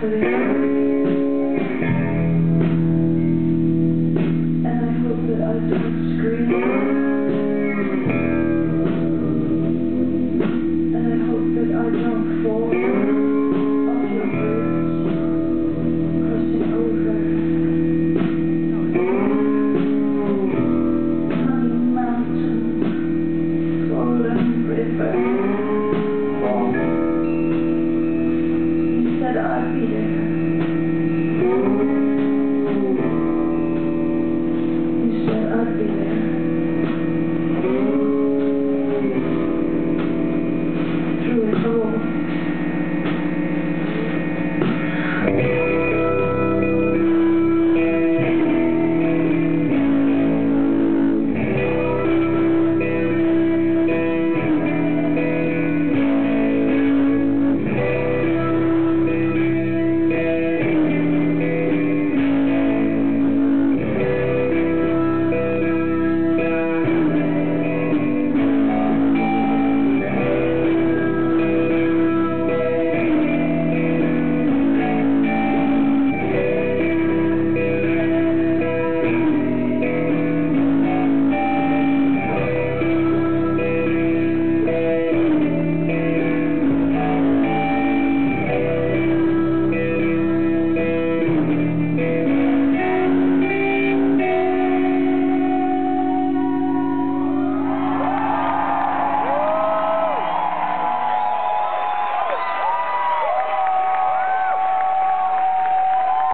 for the